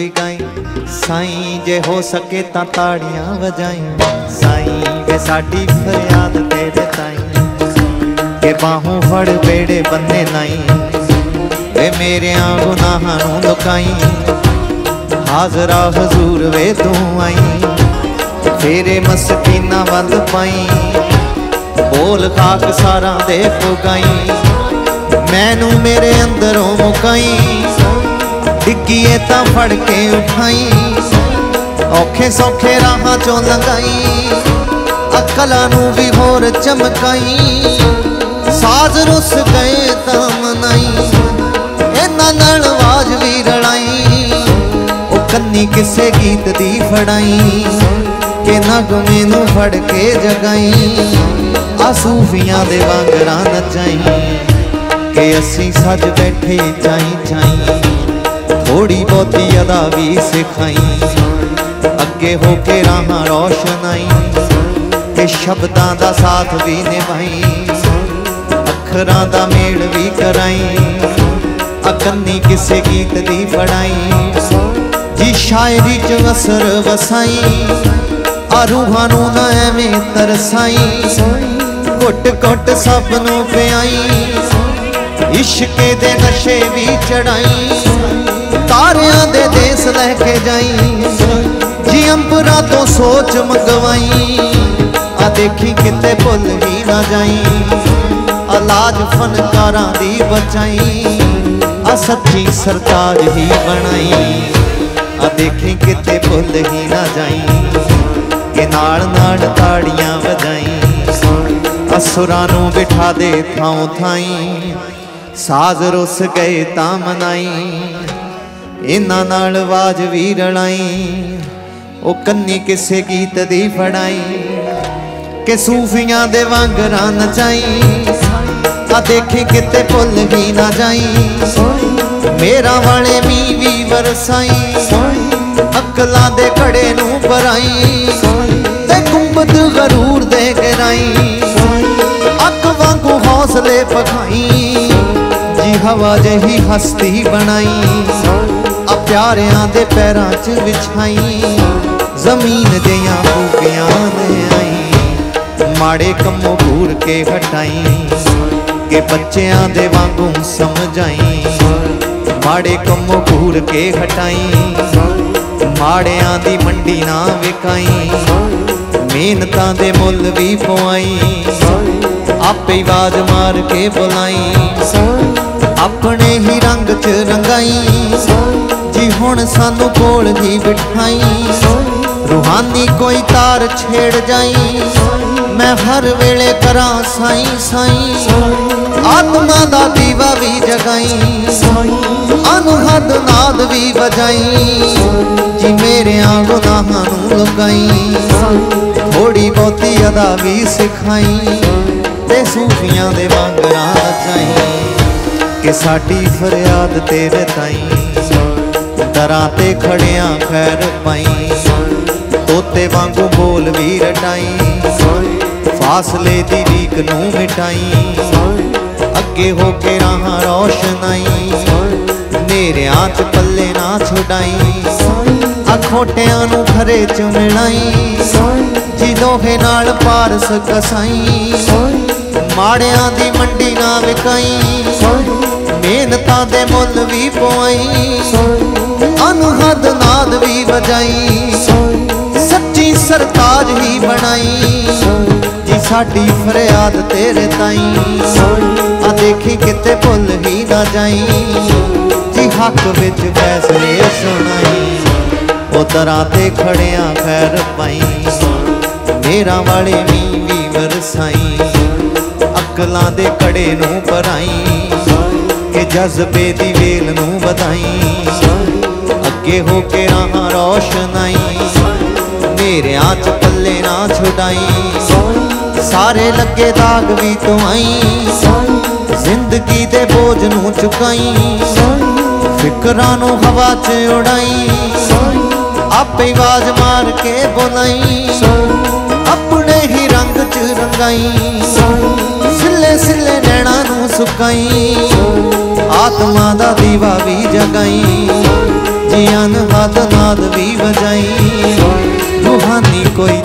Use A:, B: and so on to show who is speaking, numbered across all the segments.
A: ਵੀ ਗਾਈ। ਸਾਈਂ ਜੇ ਹੋ ਸਕੇ ਤਾਂ ਤਾੜੀਆਂ ਵਜਾਈ। ਸਾਈਂ ਵੇ ਸਾਡੀ ਫਰਿਆਦ ਤੇਰੇ ਤਾਈਂ। ਕਿ ਬਾਹੋਂ ਫੜ ਬੇੜੇ ਬੰਨੇ ਨਹੀਂ ਵੇ ਮੇਰਿਆਂ ਗੁਨਾਹਾਂ ਨੂੰ ਲੁਕਾਈ। ਹਾਜ਼ਰਾ ਹਜ਼ੂਰ ਵੇ ਤੂੰ ਆਈ। ਫੇਰੇ ਮਸਕੀਨਾ ਵੱਲ ਪਾਈ। ਬੋਲ ਖਾਕ ਸਾਰਾਂ ਦੇ ਫੁਗਾਈ। ਮੈਨੂੰ ਮੇਰੇ ਅੰਦਰੋਂ ਮੁਕਾਈ। ਡਿੱਗੀਏ ਤਾਂ ਫੜ ਕੇ ਉਠਾਈ। ਔਖੇ ਸੌਖੇ ਰਾਹਾਂ ਚੋਂ ਲੰਘਾਈ। ਅਕਲਾਂ ਨੂੰ ਵੀ ਹੋਰ ਚਮਕਾਈ। ਸਾਜ਼ ਰੁੱਸ ਗਏ ਤਾਂ ਮਨਾਈ। ਇਹਨਾਂ ਨਾਲ ਆਵਾਜ਼ ਵੀ ਰਲਾਈ। ਉਹ ਕੰਨੀ ਕਿਸੇ ਗੀਤ ਦੀ ਫੜਾਈ। ਕਿ ਨਗਮੇ ਨੂੰ ਫੜ ਕੇ ਜਗਾਈ। ਆ ਸੂਫੀਆਂ ਦੇ ਵਾਂਗਰਾਂ ਨਚਾਈ। ਕਿ ਅਸੀਂ ਸੱਜ ਬੈਠੇ ਚਾਈ ਚਾਈ। ਥੋੜੀ ਬਹੁਤੀ ਅਦਾ ਵੀ ਸਿਖਾਈ। ਅੱਗੇ ਹੋ ਕੇ ਰਾਹਾਂ ਰੋਸ਼ਨਾਈ ਕਿ ਸ਼ਬਦਾਂ ਦਾ ਸਾਥ ਵੀ ਨਿਭਾਈ। ਅੱਖਰਾਂ ਦਾ ਮੇਲ ਵੀ ਕਰਾਈ। ਅਕੰਨੀ ਕਿਸੇ ਗੀਤ ਦੀ ਫੜਾਈ ਜੀ ਸ਼ਾਇਰੀ ਚ ਅਸਰ ਵਸਾਈ। ਆ ਰੂਹਾਂ ਨੂੰ ਨਾ ਐਵੇਂ ਤਰਸਾਈ। ਘੁੱਟ ਘੁੱਟ ਸਭ ਨੂੰ ਪਿਆਈ। ਇਸ਼ਕੇ ਦੇ ਨਸ਼ੇ ਵੀ ਚੜਾਈ ਲੈ ਕੇ ਜਾਈ। ਜੀ ਤੋਂ ਸੋਚ ਮੰਗਵਾਈ। ਆ ਦੇਖੀ ਕਿਤੇ ਭੁੱਲ ਹੀ ਨਾ ਜਾਈ। ਆ ਫਨਕਾਰਾਂ ਦੀ ਬਚਾਈ। ਆ ਸੱਚੀ ਸਰਤਾਜ ਹੀ ਬਣਾਈ। ਆ ਦੇਖੀ ਕਿਤੇ ਭੁੱਲ ਹੀ ਨਾ ਜਾਈ। ਕਿ ਨਾਲ ਨਾਲ ਤਾੜੀਆਂ ਵਜਾਈ। ਅਸੁਰਾਂ ਨੂੰ ਬਿਠਾ ਦੇ ਥਾਂ ਥਾਈ। ਸਾਜ਼ ਰੁੱਸ ਗਏ ਤਾਂ ਮਨਾਈ। ਇਹਨਾਂ ਨਾਲ ਆਵਾਜ਼ ਵੀ ਰਲਾਈ ਉਹ ਕੰਨੀ ਕਿਸੇ ਗੀਤ ਦੀ ਫੜਾਈ। ਕਿ ਸੂਫੀਆਂ ਦੇ ਵਾਂਗਰਾਂ ਨਚਾਈ। ਆ ਦੇਖੀ ਕਿਤੇ ਭੁੱਲ ਹੀ ਨਾ ਜਾਈ। ਮੇਰਾ ਵਾਲੇ ਮੀ ਵੀ ਵਰਸਾਈ। ਅਕਲਾਂ ਦੇ ਘੜੇ ਨੂੰ ਭਰਾਈ। ਤੇ ਗੁੰਬਦ ਗਰੂਰ ਦੇ ਗਰਾਈ ਅੱਖ ਵਾਂਗੂ ਹੌਸਲੇ ਪਖਾਈ ਜੀ ਹਵਾ ਜਹੀ ਹਸਤੀ ਬਣਾਈ। ਪਿਆਰਿਆਂ ਦੇ ਪੈਰਾਂ 'ਚ ਵਿਛਾਈ, ਜ਼ਮੀਨ ਦੀਆਂ ਫੂਕਿਆਂ ਨੇ ਆਈ। ਮਾੜੇ ਕੰਮੋਂ ਘੂਰ ਕੇ ਹਟਾਈ, ਕਿ ਬੱਚਿਆਂ ਦੇ ਵਾਂਗੂ ਸਮਝਾਈ। ਮਾੜੇ ਕੰਮੋਂ ਘੂਰ ਕੇ ਹਟਾਈ, ਮਾੜਿਆਂ ਦੀ ਮੰਡੀ ਨਾ ਵਿਕਾਈ ਮਿਹਨਤਾਂ ਦੇ ਮੁੱਲ ਵੀ ਪਵਾਈ, ਆਪੇ ਆਵਾਜ਼ ਮਾਰ ਕੇ ਬੁਲਾਈ। ਆਪਣੇ ਹੀ ਰੰਗ 'ਚ ਰੰਗਾਈ। ਹੁਣ ਸਾਨੂੰ ਕੋਲ ਹੀ ਬਿਠਾਈ। ਰੂਹਾਨੀ ਕੋਈ ਤਾਰ ਛੇੜ ਜਾਈ। ਮੈਂ ਹਰ ਵੇਲੇ ਕਰਾਂ ਸਾਈ ਸਾਈ। ਆਤਮਾ ਦਾ ਦੀਵਾ ਵੀ ਜਗਾਈ। ਅਨਹਦ ਨਾਦ ਵੀ ਵਜਾਈ। ਜੀ ਮੇਰਿਆਂ ਗੁਨਾਹਾਂ ਨੂੰ ਲੁਕਾਈ। ਥੋੜੀ ਬਹੁਤੀ ਅਦਾ ਵੀ ਸਿਖਾਈ। ਤੇ ਸੂਫੀਆਂ ਦੇ ਵਾਂਗਰਾਂ ਨਚਾਈ ਕਿ ਸਾਡੀ ਫਰਿਆਦ ਤੇਰੇ ਤਾਈਂ। ਦਰਾਂ ਤੇ ਖੜਿਆਂ ਖੈਰ ਪਾਈ। ਤੋਤੇ ਵਾਂਗੂ ਬੋਲ ਵੀ ਰਟਾਈ ਫਾਸਲੇ ਦੀ ਰੀਕ ਨੂੰ ਮਿਟਾਈ। ਅੱਗੇ ਹੋ ਕੇ ਰਾਹਾਂ ਰੋਸ਼ਨਾਈ। ਨੇਰਿਆਂ ਚ ਪੱਲੇ ਨਾ ਛੁਡਾਈ। ਆ ਨੂੰ ਖਰੇ ਚ ਮਿਲਾਈ। ਜੀ ਦੋਹੇ ਨਾਲ ਪਾਰਸ ਕਸਾਈ। ਮਾੜਿਆਂ ਦੀ ਮੰਡੀ ਨਾ ਵਿਕਾਈ। ਮਿਹਨਤਾਂ ਦੇ ਮੁੱਲ ਵੀ ਪਵਾਈ। ਅਨਹਦ ਨਾਦ ਵੀ ਵਜਾਈ। ਸੱਚੀ ਸਰਤਾਜ ਹੀ ਬਣਾਈ। ਜੀ ਸਾਡੀ ਫਰਿਆਦ ਤੇਰੇ ਤਾਈਂ। ਆ ਦੇਖੀ ਕਿਤੇ ਭੁੱਲ ਹੀ ਨਾ ਜਾਈ। ਜੀ ਹੱਕ ਵਿੱਚ ਫੈਸਲੇ ਸੁਣਾਈ। ਉਹ ਦਰਾਂ ਤੇ ਖੜਿਆਂ ਖੈਰ ਪਾਈ। ਮੇਰਾ ਵਾਲੇ ਵੀ ਵੀ ਵਰਸਾਈ। ਅਕਲਾਂ ਦੇ ਕੜੇ ਨੂੰ ਭਰਾਈ। ਕਿ ਜਜ਼ਬੇ ਦੀ ਵੇਲ ਨੂੰ ਵਧਾਈ। ਅੱਗੇ ਹੋ ਕੇ ਰਾਹਾਂ ਰੋਸ਼ਨਾਈ ਨੇਰਿਆਂ ਚ ਪੱਲੇ ਨਾ ਛੁਡਾਈ। ਸਾਰੇ ਲੱਗੇ ਦਾਗ ਵੀ ਤੂੰ ਆਈ। ਜ਼ਿੰਦਗੀ ਦੇ ਬੋਝ ਨੂੰ ਚੁਕਾਈ। ਫਿਕਰਾਂ ਨੂੰ ਹਵਾ 'ਚ ਉਡਾਈ। ਆਪੇ ਆਵਾਜ਼ ਮਾਰ ਕੇ ਬੁਲਾਈ। ਆਪਣੇ ਹੀ ਰੰਗ 'ਚ ਰੰਗਾਈ। ਸਿੱਲੇ ਸਿੱਲੇ ਨੈਣਾ ਨੂੰ ਸੁਕਾਈ। ਆਤਮਾ ਦਾ ਦੀਵਾ ਵੀ ਜਗਾਈ।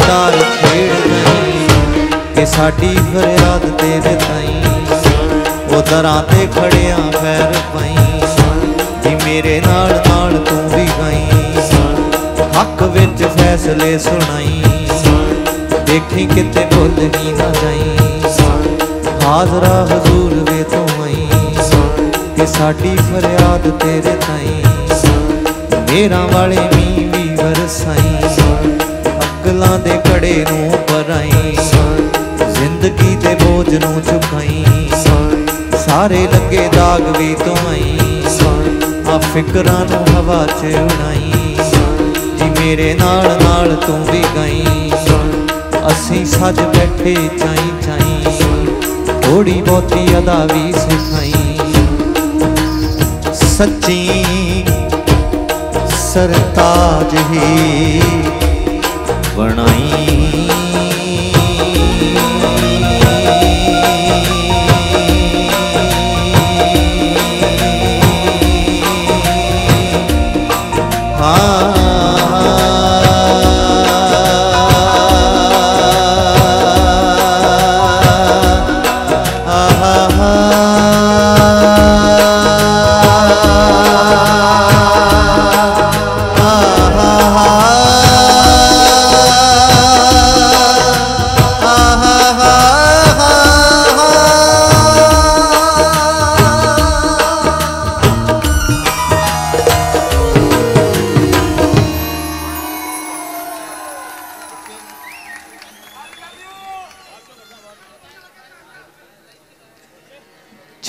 A: ਰੂਹਾਨੀ ਕੋਈ ਤਾਰ ਕਿ ਸਾਡੀ ਫਰਿਆਦ ਤੇਰੇ ਤਾਈਂ। ਉਹ ਦਰਾਂ ਤੇ ਖੜਿਆ ਫੈਰ ਪਈ। ਜੀ ਮੇਰੇ ਨਾਲ ਨਾਲ ਤੂੰ ਵੀ ਗਈ। ਹੱਕ ਵਿੱਚ ਫੈਸਲੇ ਸੁਣਾਈ। ਦੇਖੀ ਕਿਤੇ ਭੁੱਲ ਹੀ ਨਾ ਜਾਈ। ਹਾਜ਼ਰਾ ਹਜ਼ੂਰ ਵੇ ਤੂੰ ਆਈ। ਕਿ ਸਾਡੀ ਫਰਿਆਦ ਤੇਰੇ ਤਾਈ। ਮੇਰਾ ਵਾਲੇ ਮੀਂਹ ਵੀ ਵਰਸਾਈ। ਅਕਲਾਂ ਦੇ ਘੜੇ ਨੂੰ ਪਰਾਈ ਜ਼ਿੰਦਗੀ ਦੇ ਬੋਝ ਨੂੰ ਚੁਕਾਈ। ਸਾਰੇ ਲੱਗੇ ਦਾਗ ਵੀ ਤੂੰ ਆਈ ਆ ਫਿਕਰਾਂ ਨੂੰ ਹਵਾ 'ਚ ਉਡਾਈ। ਜੀ ਮੇਰੇ ਨਾਲ ਨਾਲ ਤੂੰ ਵੀ ਗਈ। ਅਸੀਂ ਸੱਜ ਬੈਠੇ ਚਾਈ ਚਾਈ। ਥੋੜੀ ਬਹੁਤੀ ਅਦਾ ਵੀ ਸਿਖਾਈ। ਸੱਚੀ ਸਰਤਾਜ ਹੀ ਬਣਾਈ। ਹਾਂ।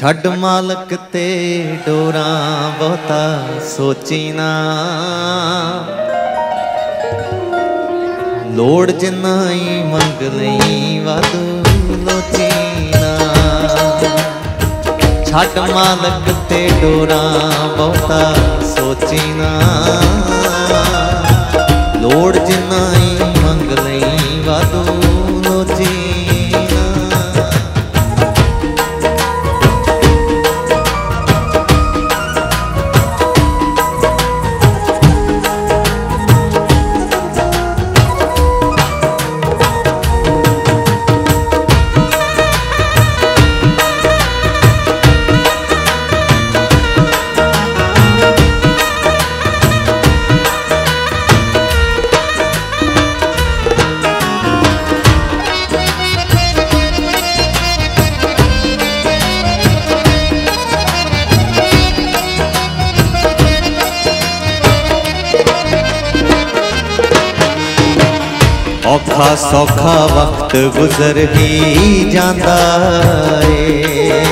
A: ਛੱਡ ਮਾਲਕ ਤੇ ਡੋਰਾਂ ਬਹੁਤਾ ਸੋਚੀ ਨਾ। ਲੋੜ ਜਿੰਨਾ ਹੀ ਮੰਗ ਲਈ ਵਾਧੂ ਲੋਚੀ ਨਾ। ਛੱਡ ਮਾਲਕ ਤੇ ਡੋਰਾਂ ਬਹੁਤਾ ਸੋਚੀ ਨਾ। ਲੋੜ ਜਿੰਨਾ ਹੀ ਮੰਗ ਲਈ ਵਾਧੂ ਔਖਾ ਸੌਖਾ ਵਕਤ ਗੁਜ਼ਰ ਹੀ ਜਾਂਦਾ ਏ।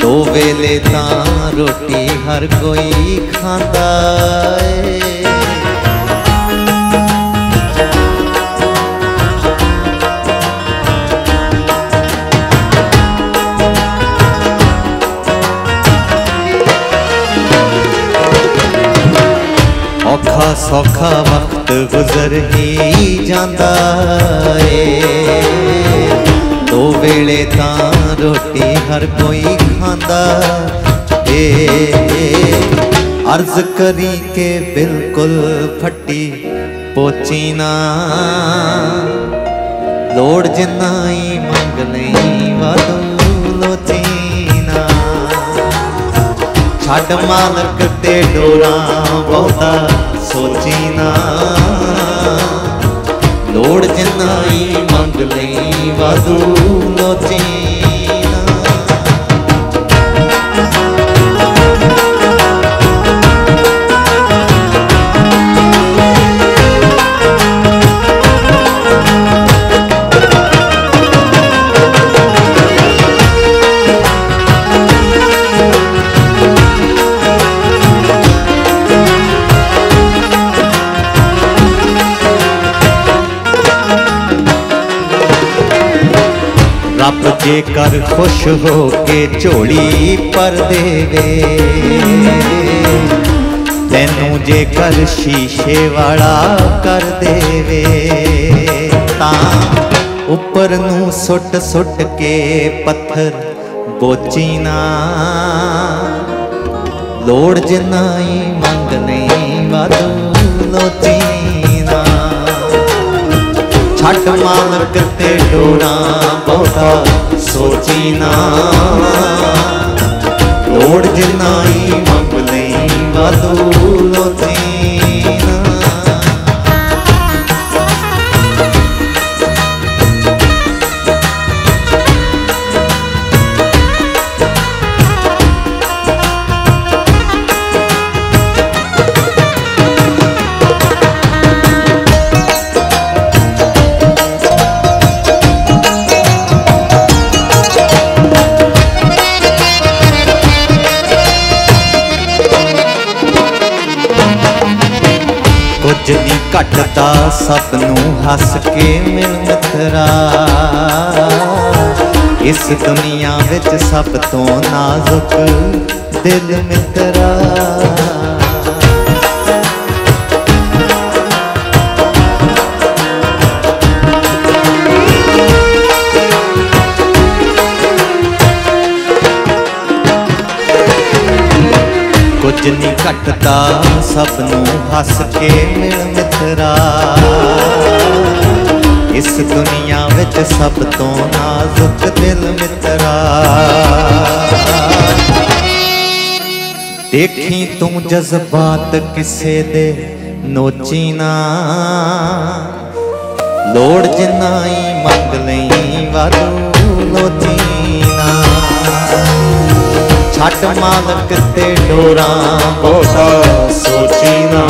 A: ਦੋ ਵੇਲੇ ਤਾਂ ਰੋਟੀ ਹਰ ਕੋਈ ਖਾਂਦਾ ਏ। ਸੌਖਾ ਵਕਤ ਗੁਜ਼ਰ ਹੀ ਜਾਂਦਾ ਏ। ਦੋ ਵੇਲੇ ਤਾਂ ਰੋਟੀ ਹਰ ਕੋਈ ਖਾਂਦਾ ਏ। ਅਰਜ਼ ਕਰੀ ਕੇ ਬਿਲਕੁਲ ਫੱਟੀ ਪੋਚੀ ਨਾ। ਲੋੜ ਜਿੰਨਾ ਹੀ ਮੰਗ ਲਈ ਵਾਧੂ ਲੋਚੀ ਨਾ। ਛੱਡ ਮਾਲਕ ਤੇ ਡੋਰਾ ਬਹੁਤਾ ਸੋਚੀ ਨਾ ਲੋੜ ਜਿੰਨਾ ਹੀ ਮੰਗ ਲਈ ਵਾਧੂ ਲੋਚੀ। ਨਾ ਰੱਬ ਜੇਕਰ ਖੁਸ਼ ਹੋ ਕੇ ਝੋਲੀ ਪਰ ਦੇਵੇ। ਤੈਨੂੰ ਜੇਕਰ ਸ਼ੀਸ਼ੇ ਵਾਲਾ ਕਰ ਦੇਵੇ, ਤਾਂ ਉੱਪਰ ਨੂੰ ਸੁੱਟ ਸੁੱਟ ਕੇ ਪੱਥਰ ਬੋਚੀ ਨਾ। ਲੋੜ ਜਿੰਨਾ ਹੀ ਮੰਗ ਨਹੀਂ ਵਾਦੂ ਲੋਚੀ ਛੱਡ ਮਾਲਕ ਤੇ ਡੋਰਾ ਬਹੁਤਾ ਸੋਚੀ ਨਾ। ਲੋੜ ਜਿੰਨਾ ਹੀ ਮੰਗ ਲਈ ਵਾਦੂ ਘਟਦਾ ਸਭ ਨੂੰ ਹੱਸ ਕੇ ਮਿਲ ਮਿੱਤਰਾ ਇਸ ਦੁਨੀਆ ਵਿੱਚ ਸਭ ਤੋਂ ਨਾਜ਼ੁਕ ਦਿਲ ਮਿੱਤਰਾ। ਕੁਝ ਨਹੀਂ ਘਟਦਾ ਸਭ ਨੂੰ ਹੱਸ ਕੇ ਮਿਲ ਮਿੱਤਰਾ ਇਸ ਦੁਨੀਆ ਵਿੱਚ ਸਭ ਤੋਂ ਨਾਜ਼ੁਕ ਦਿਲ ਮਿੱਤਰਾ। ਦੇਖੀ ਤੂੰ ਜਜ਼ਬਾਤ ਕਿਸੇ ਦੇ ਨੋਚੀ ਨਾ। ਲੋੜ ਜਿੰਨਾ ਹੀ ਮੰਗ ਲਈ ਵਾਦੂ ਲੋਚੀ ਨਾ। ਛੱਡ ਮਾਲਕ ਤੇ ਡੋਰਾ ਬਹੁਤਾ ਸੋਚੀ ਨਾ।